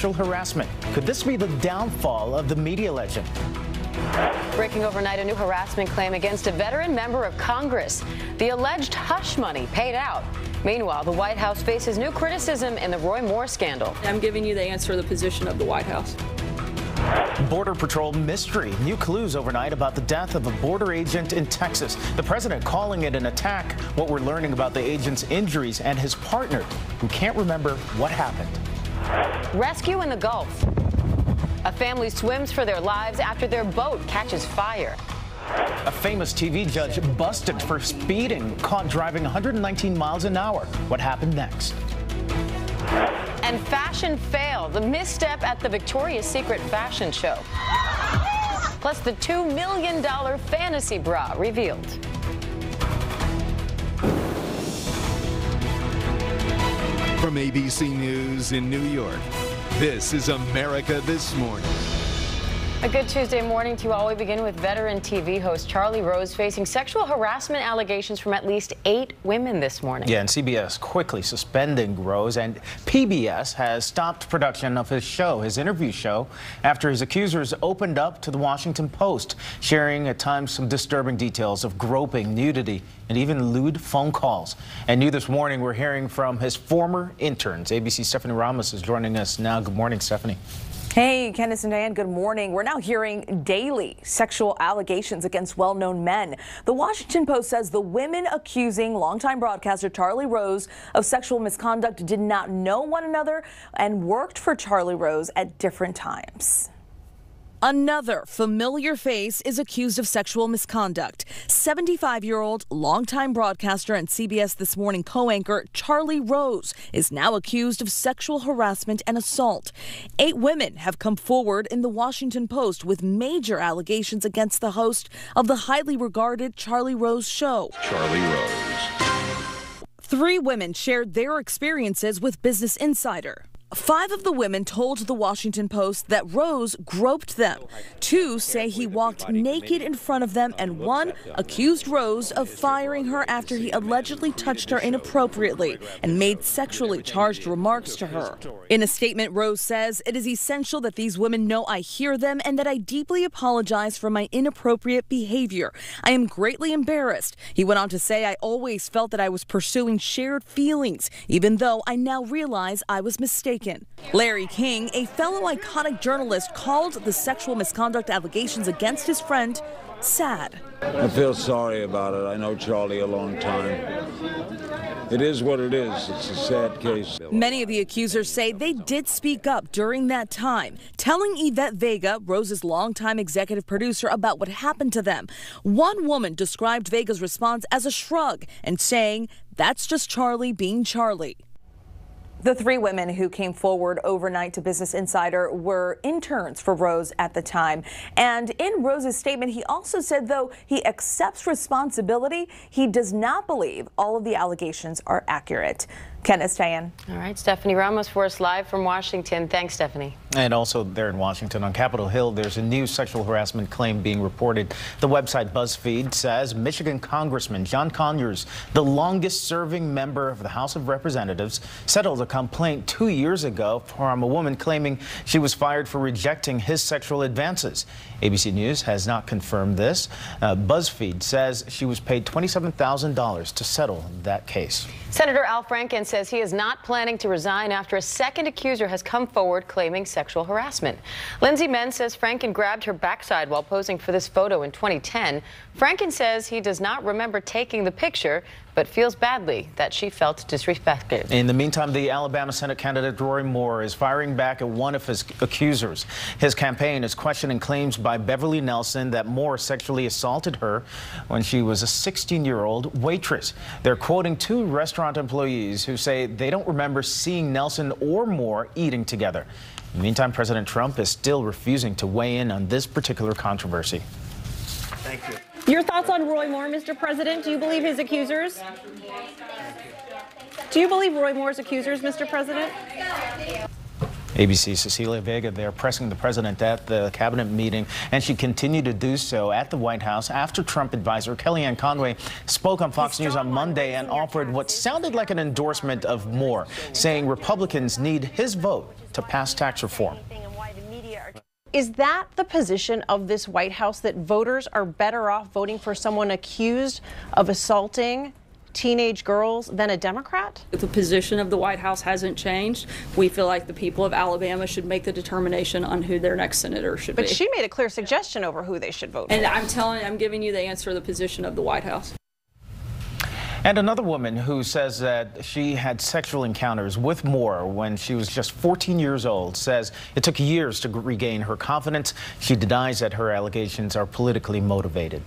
sexual harassment. Could this be the downfall of the media legend? Breaking overnight, a new harassment claim against a veteran member of Congress. The alleged hush money paid out. Meanwhile, the White House faces new criticism in the Roy Moore scandal. I'm giving you the answer the position of the White House. Border Patrol mystery. New clues overnight about the death of a border agent in Texas. The president calling it an attack. What we're learning about the agent's injuries and his partner, who can't remember what happened. Rescue in the Gulf. A family swims for their lives after their boat catches fire. A famous TV judge busted for speeding, caught driving 119 miles an hour. What happened next? And fashion fail, The misstep at the Victoria's Secret fashion show. Plus the $2 million fantasy bra revealed. From ABC News in New York, this is America This Morning. A good Tuesday morning to you all. We begin with veteran TV host Charlie Rose facing sexual harassment allegations from at least eight women this morning. Yeah, and CBS quickly suspending Rose, and PBS has stopped production of his show, his interview show, after his accusers opened up to the Washington Post, sharing at times some disturbing details of groping, nudity, and even lewd phone calls. And new this morning, we're hearing from his former interns. ABC Stephanie Ramos is joining us now. Good morning, Stephanie. Hey, Kendis and Diane, good morning. We're now hearing daily sexual allegations against well-known men. The Washington Post says the women accusing longtime broadcaster Charlie Rose of sexual misconduct did not know one another and worked for Charlie Rose at different times. Another familiar face is accused of sexual misconduct. 75 year old longtime broadcaster and CBS This Morning co anchor Charlie Rose is now accused of sexual harassment and assault. Eight women have come forward in the Washington Post with major allegations against the host of the highly regarded Charlie Rose show. Charlie Rose. Three women shared their experiences with Business Insider. Five of the women told the Washington Post that Rose groped them. Two say he walked naked in front of them, and one accused Rose of firing her after he allegedly touched her inappropriately and made sexually charged remarks to her. In a statement, Rose says, It is essential that these women know I hear them and that I deeply apologize for my inappropriate behavior. I am greatly embarrassed. He went on to say, I always felt that I was pursuing shared feelings, even though I now realize I was mistaken. Larry King, a fellow iconic journalist, called the sexual misconduct allegations against his friend sad. I feel sorry about it. I know Charlie a long time. It is what it is. It's a sad case. Many of the accusers say they did speak up during that time, telling Yvette Vega, Rose's longtime executive producer, about what happened to them. One woman described Vega's response as a shrug and saying, That's just Charlie being Charlie. The three women who came forward overnight to Business Insider were interns for Rose at the time. And in Rose's statement, he also said, though he accepts responsibility, he does not believe all of the allegations are accurate. Kendis, Diane. All right, Stephanie Ramos for us live from Washington. Thanks, Stephanie. And also there in Washington on Capitol Hill, there's a new sexual harassment claim being reported. The website BuzzFeed says Michigan Congressman John Conyers, the longest serving member of the House of Representatives, settled a complaint two years ago from a woman claiming she was fired for rejecting his sexual advances. ABC News has not confirmed this. Uh, BuzzFeed says she was paid $27,000 to settle that case. Senator Al Franken says he is not planning to resign after a second accuser has come forward claiming sexual harassment. Lindsay Menz says Franken grabbed her backside while posing for this photo in 2010. Franken says he does not remember taking the picture, but feels badly that she felt disrespected. In the meantime, the Alabama Senate candidate Roy Moore is firing back at one of his accusers. His campaign is questioning claims by Beverly Nelson that Moore sexually assaulted her when she was a 16-year-old waitress. They're quoting two restaurant employees who say they don't remember seeing Nelson or Moore eating together. In the meantime, President Trump is still refusing to weigh in on this particular controversy. Thank you. Your thoughts on Roy Moore, Mr. President? Do you believe his accusers? Do you believe Roy Moore's accusers, Mr. President? ABC's Cecilia Vega there pressing the president at the cabinet meeting, and she continued to do so at the White House after Trump advisor Kellyanne Conway spoke on Fox News on Monday and offered what sounded like an endorsement of Moore, saying Republicans need his vote to pass tax reform. Is that the position of this White House that voters are better off voting for someone accused of assaulting teenage girls than a Democrat? The position of the White House hasn't changed. We feel like the people of Alabama should make the determination on who their next senator should but be. But she made a clear suggestion over who they should vote and for. I'm telling, I'm giving you the answer, the position of the White House. And another woman who says that she had sexual encounters with Moore when she was just 14 years old says it took years to regain her confidence. She denies that her allegations are politically motivated.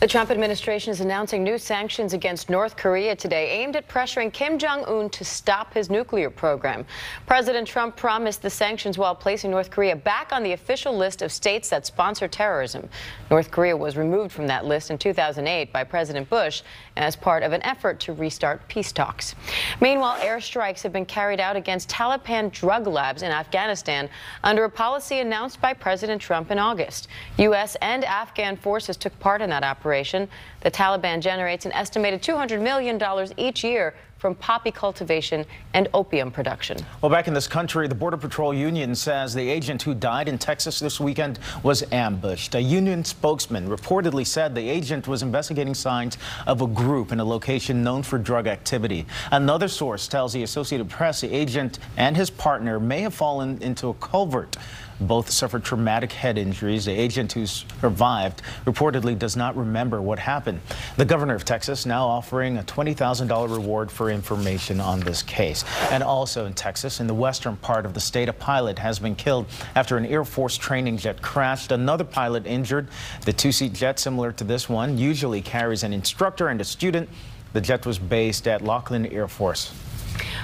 The Trump administration is announcing new sanctions against North Korea today aimed at pressuring Kim Jong-un to stop his nuclear program. President Trump promised the sanctions while placing North Korea back on the official list of states that sponsor terrorism. North Korea was removed from that list in 2008 by President Bush as part of an effort to restart peace talks. Meanwhile, airstrikes have been carried out against Taliban drug labs in Afghanistan under a policy announced by President Trump in August. U.S. and Afghan forces took part in that operation operation. The Taliban generates an estimated $200 million each year from poppy cultivation and opium production. Well, back in this country, the Border Patrol Union says the agent who died in Texas this weekend was ambushed. A union spokesman reportedly said the agent was investigating signs of a group in a location known for drug activity. Another source tells the Associated Press the agent and his partner may have fallen into a culvert. Both suffered traumatic head injuries. The agent who survived reportedly does not remember what happened. The governor of Texas now offering a $20,000 reward for information on this case. And also in Texas, in the western part of the state, a pilot has been killed after an Air Force training jet crashed. Another pilot injured. The two-seat jet, similar to this one, usually carries an instructor and a student. The jet was based at Laughlin Air Force.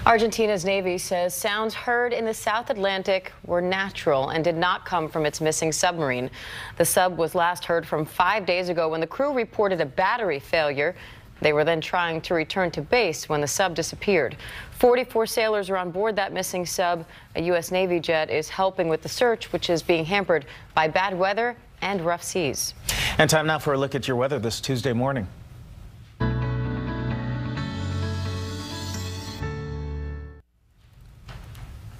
Argentina's Navy says sounds heard in the South Atlantic were natural and did not come from its missing submarine. The sub was last heard from five days ago when the crew reported a battery failure. They were then trying to return to base when the sub disappeared. 44 sailors are on board that missing sub. A U.S. Navy jet is helping with the search, which is being hampered by bad weather and rough seas. And time now for a look at your weather this Tuesday morning.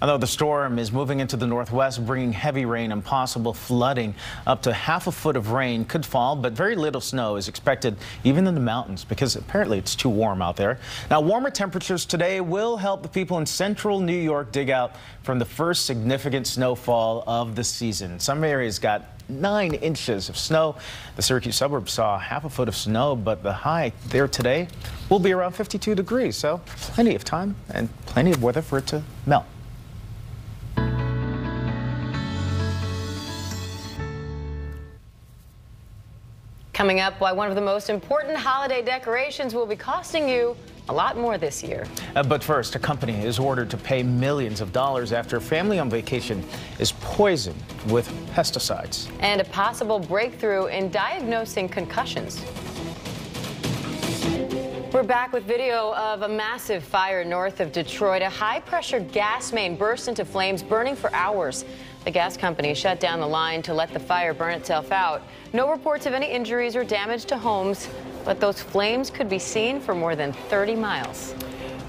Although the storm is moving into the northwest, bringing heavy rain and possible flooding, up to half a foot of rain could fall, but very little snow is expected even in the mountains because apparently it's too warm out there. Now, warmer temperatures today will help the people in central New York dig out from the first significant snowfall of the season. Some areas got nine inches of snow. The Syracuse suburbs saw half a foot of snow, but the high there today will be around 52 degrees. So plenty of time and plenty of weather for it to melt. Coming up, why one of the most important holiday decorations will be costing you a lot more this year. Uh, but first, a company is ordered to pay millions of dollars after a family on vacation is poisoned with pesticides. And a possible breakthrough in diagnosing concussions. We're back with video of a massive fire north of Detroit. A high pressure gas main burst into flames, burning for hours. The gas company shut down the line to let the fire burn itself out. No reports of any injuries or damage to homes, but those flames could be seen for more than 30 miles.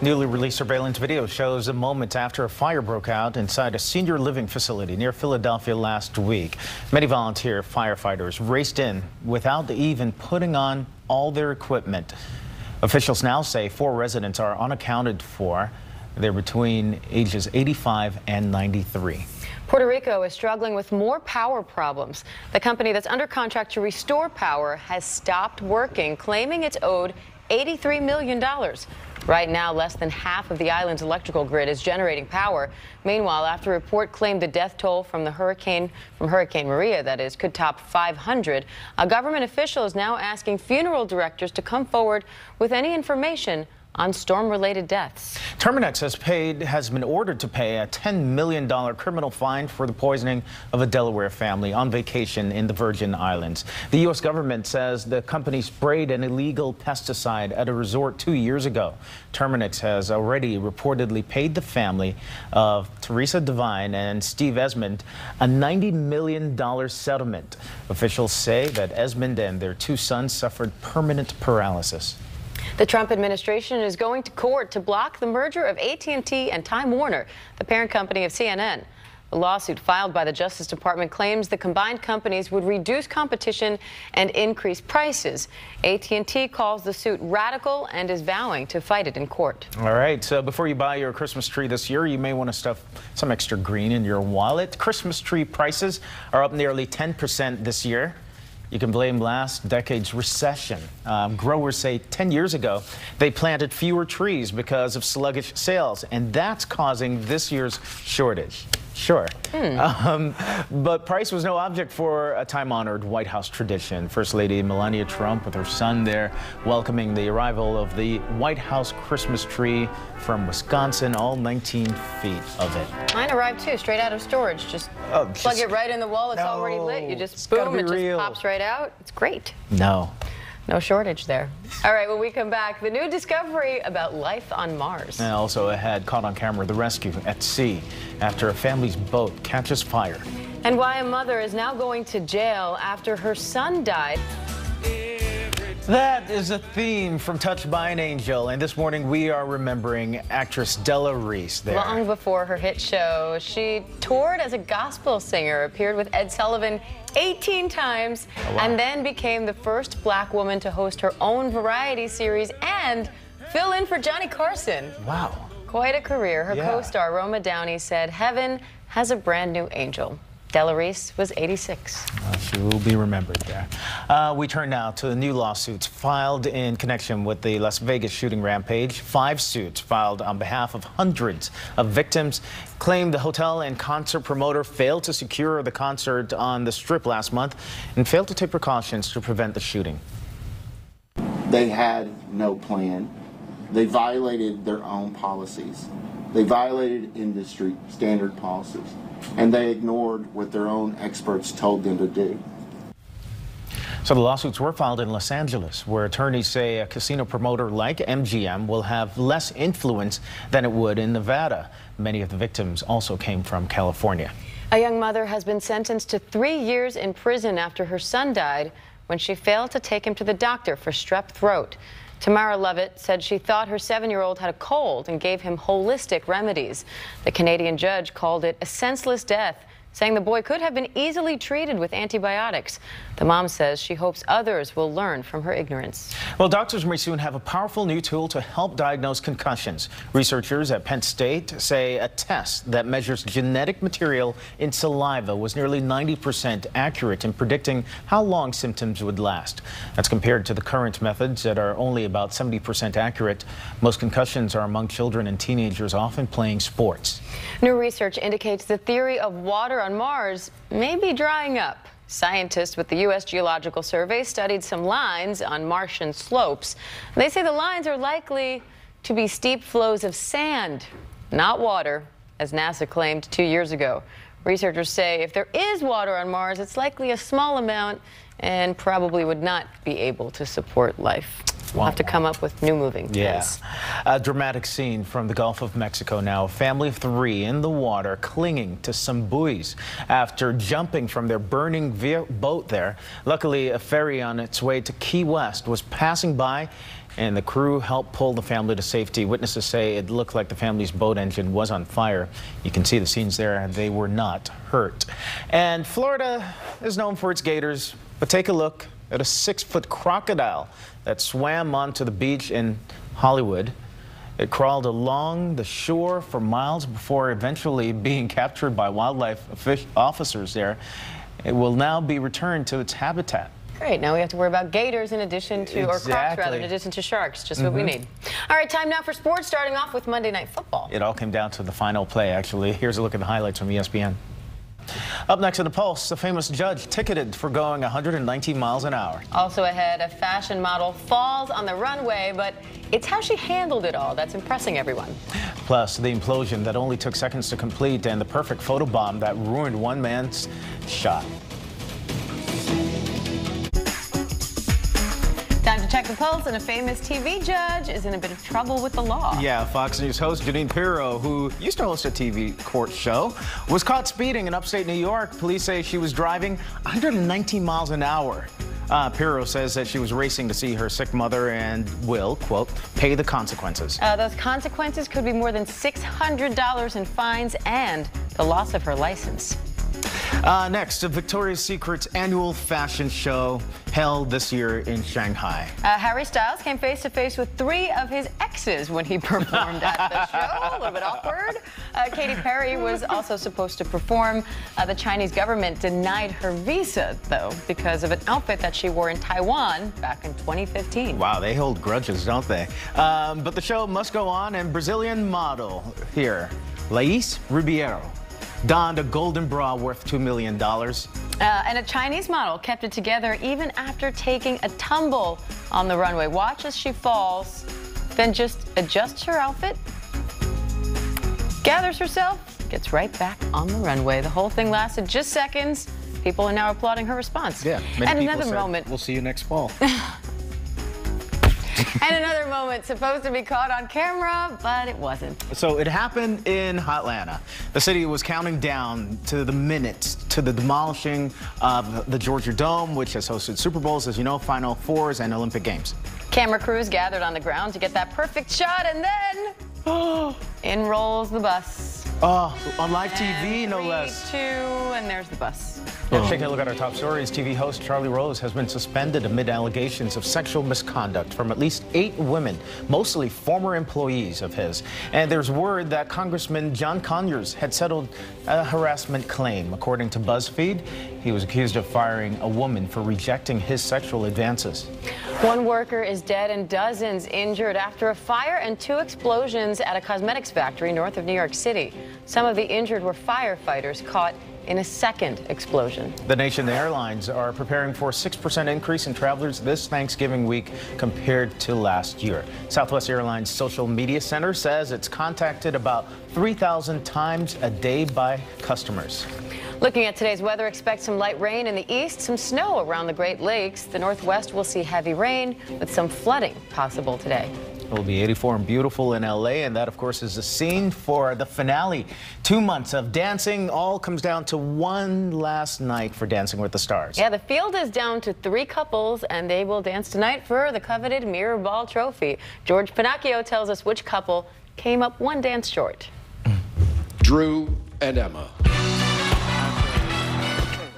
Newly released surveillance video shows a moment after a fire broke out inside a senior living facility near Philadelphia last week. Many volunteer firefighters raced in without even putting on all their equipment. Officials now say four residents are unaccounted for. They're between ages 85 and 93. Puerto Rico is struggling with more power problems. The company that's under contract to restore power has stopped working, claiming it's owed $83 million. Right now, less than half of the island's electrical grid is generating power. Meanwhile, after a report claimed the death toll from the hurricane, from Hurricane Maria, that is, could top 500, a government official is now asking funeral directors to come forward with any information on storm-related deaths. Terminix has paid has been ordered to pay a $10 million criminal fine for the poisoning of a Delaware family on vacation in the Virgin Islands. The U.S. government says the company sprayed an illegal pesticide at a resort two years ago. Terminix has already reportedly paid the family of Teresa Devine and Steve Esmond a $90 million settlement. Officials say that Esmond and their two sons suffered permanent paralysis. The Trump administration is going to court to block the merger of AT&T and Time Warner, the parent company of CNN. The lawsuit filed by the Justice Department claims the combined companies would reduce competition and increase prices. AT&T calls the suit radical and is vowing to fight it in court. All right, so before you buy your Christmas tree this year, you may want to stuff some extra green in your wallet. Christmas tree prices are up nearly 10% this year. You can blame last decade's recession. Um, growers say 10 years ago they planted fewer trees because of sluggish sales, and that's causing this year's shortage. Sure. Hmm. Um, but price was no object for a time honored White House tradition. First Lady Melania Trump with her son there welcoming the arrival of the White House Christmas tree from Wisconsin, all 19 feet of it. Mine arrived too, straight out of storage. Just oh, plug it right in the wall. It's no, already lit. You just boom, it real. just pops right out. It's great. No. No shortage there. All right, when we come back, the new discovery about life on Mars. And also ahead, caught on camera, the rescue at sea after a family's boat catches fire. And why a mother is now going to jail after her son died. That is a theme from Touched by an Angel, and this morning we are remembering actress Della Reese there. Long before her hit show, she toured as a gospel singer, appeared with Ed Sullivan 18 times, oh, wow. and then became the first black woman to host her own variety series and fill in for Johnny Carson. Wow. Quite a career. Her yeah. co-star Roma Downey said, heaven has a brand new angel. Della Reese was 86. Uh, she will be remembered there. Uh, we turn now to the new lawsuits filed in connection with the Las Vegas shooting rampage. Five suits filed on behalf of hundreds of victims claim the hotel and concert promoter failed to secure the concert on the Strip last month and failed to take precautions to prevent the shooting. They had no plan. They violated their own policies. They violated industry standard policies and they ignored what their own experts told them to do. So the lawsuits were filed in Los Angeles, where attorneys say a casino promoter like MGM will have less influence than it would in Nevada. Many of the victims also came from California. A young mother has been sentenced to three years in prison after her son died when she failed to take him to the doctor for strep throat. Tamara Lovett said she thought her seven-year-old had a cold and gave him holistic remedies. The Canadian judge called it a senseless death saying the boy could have been easily treated with antibiotics. The mom says she hopes others will learn from her ignorance. Well, doctors may soon have a powerful new tool to help diagnose concussions. Researchers at Penn State say a test that measures genetic material in saliva was nearly 90% accurate in predicting how long symptoms would last. That's compared to the current methods that are only about 70% accurate. Most concussions are among children and teenagers, often playing sports. New research indicates the theory of water on Mars may be drying up. Scientists with the U.S. Geological Survey studied some lines on Martian slopes. They say the lines are likely to be steep flows of sand, not water, as NASA claimed two years ago. Researchers say if there is water on Mars, it's likely a small amount and probably would not be able to support life. We'll have to come up with new moving Yes. Yeah. A dramatic scene from the Gulf of Mexico now. A family of three in the water clinging to some buoys after jumping from their burning boat there. Luckily, a ferry on its way to Key West was passing by and the crew helped pull the family to safety. Witnesses say it looked like the family's boat engine was on fire. You can see the scenes there. And they were not hurt. And Florida is known for its gators, but take a look at a six-foot crocodile that swam onto the beach in Hollywood. It crawled along the shore for miles before eventually being captured by wildlife officers there. It will now be returned to its habitat. Great. Now we have to worry about gators in addition to, exactly. or crocs rather, in addition to sharks. Just mm -hmm. what we mm-hmm. need. All right, time now for sports, starting off with Monday Night Football. It all came down to the final play, actually. Here's a look at the highlights from ESPN. Up next in the Pulse, a famous judge ticketed for going 119 miles an hour. Also ahead, a fashion model falls on the runway, but it's how she handled it all that's impressing everyone. Plus, the implosion that only took seconds to complete and the perfect photobomb that ruined one man's shot. Time to check the pulse, and a famous TV judge is in a bit of trouble with the law. Yeah, Fox News host Jeanine Pirro, who used to host a TV court show, was caught speeding in upstate New York. Police say she was driving 119 miles an hour. Uh, Pirro says that she was racing to see her sick mother and will, quote, pay the consequences. Uh, those consequences could be more than $600 in fines and the loss of her license. Uh, next, a Victoria's Secret's annual fashion show held this year in Shanghai. Uh, Harry Styles came face to face with three of his exes when he performed at the show. A little bit awkward. Uh, Katy Perry was also supposed to perform. Uh, the Chinese government denied her visa, though, because of an outfit that she wore in Taiwan back in 2015. Wow, they hold grudges, don't they? Um, but the show must go on, and Brazilian model here, Lais Ribeiro donned a golden bra worth $2 million. Uh, and a Chinese model kept it together even after taking a tumble on the runway. Watch as she falls, then just adjusts her outfit, gathers herself, gets right back on the runway. The whole thing lasted just seconds. People are now applauding her response. Yeah, and another moment. We'll see you next fall. and another moment supposed to be caught on camera, but it wasn't. So it happened in Hotlanta. The city was counting down to the minutes to the demolishing of the Georgia Dome, which has hosted Super Bowls, as you know, Final Fours, and Olympic Games. Camera crews gathered on the ground to get that perfect shot, and then in rolls the bus. Oh, on live TV, no less. Two, and there's the bus. Yeah, taking a look at our top stories. TV host Charlie Rose has been suspended amid allegations of sexual misconduct from at least eight women, mostly former employees of his. And there's word that Congressman John Conyers had settled a harassment claim. According to BuzzFeed, he was accused of firing a woman for rejecting his sexual advances. One worker is dead and dozens injured after a fire and two explosions at a cosmetics factory north of New York City. Some of the injured were firefighters caught in a second explosion. The nation airlines are preparing for a 6% increase in travelers this Thanksgiving week compared to last year. Southwest Airlines social media center says it's contacted about 3,000 times a day by customers. Looking at today's weather, expect some light rain in the east, some snow around the Great Lakes. The northwest will see heavy rain with some flooding possible today. It will be 84 and beautiful in LA, and that, of course, is the scene for the finale. Two months of dancing all comes down to one last night for Dancing with the Stars. Yeah, the field is down to three couples, and they will dance tonight for the coveted Mirror Ball Trophy. George Pennacchio tells us which couple came up one dance short. Drew and Emma.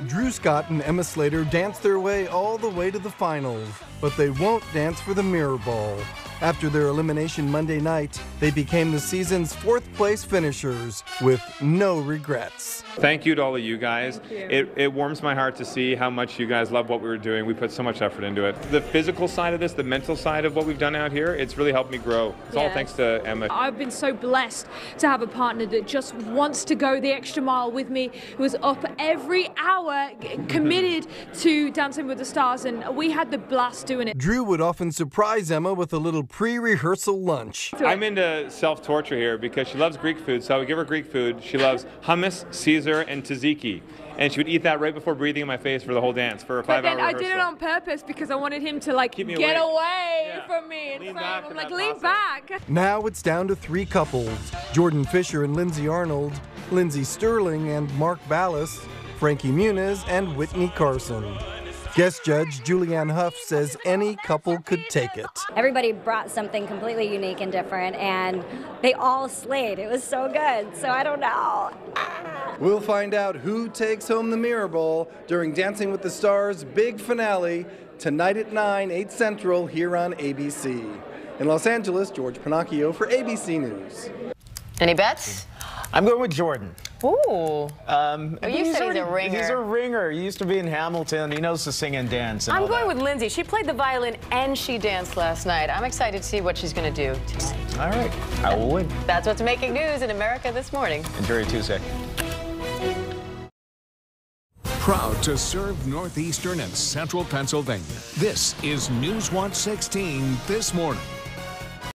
Drew Scott and Emma Slater danced their way all the way to the finals, but they won't dance for the mirror ball. After their elimination Monday night, they became the season's fourth place finishers with no regrets. Thank you to all of you guys. You. It, it warms my heart to see how much you guys love what we were doing. We put so much effort into it. The physical side of this, the mental side of what we've done out here, it's really helped me grow. It's yeah. all thanks to Emma. I've been so blessed to have a partner that just wants to go the extra mile with me, who is up every hour, committed to Dancing with the Stars, and we had the blast doing it. Drew would often surprise Emma with a little pre-rehearsal lunch. I'm into self-torture here because she loves Greek food, so I would give her Greek food. She loves hummus, Caesar, and tzatziki. And she would eat that right before breathing in my face for the whole dance for a five but then I did it on purpose because I wanted him to like get away, away yeah. from me. Lean so back I'm like, lean back. Now it's down to three couples Jordan Fisher and Lindsay Arnold, Lindsey Stirling and Mark Ballas, Frankie Muniz and Witney Carson. Guest judge Julianne Hough says any couple could take it. Everybody brought something completely unique and different, and they all slayed. It was so good. So I don't know. Ah. We'll find out who takes home the Mirror Ball during Dancing with the Stars' big finale tonight at 9, 8 Central here on ABC. In Los Angeles, George Pennacchio for ABC News. Any bets? I'm going with Jordan. Ooh. Um, well, you said already, he's a ringer. He's a ringer. He used to be in Hamilton. He knows to sing and dance. And I'm going that. with Lindsey. She played the violin and she danced last night. I'm excited to see what she's going to do tonight. All right. I will win. That's what's making news in America this morning. Enjoy your Tuesday. Proud to serve northeastern and central Pennsylvania. This is News Watch 16 this morning.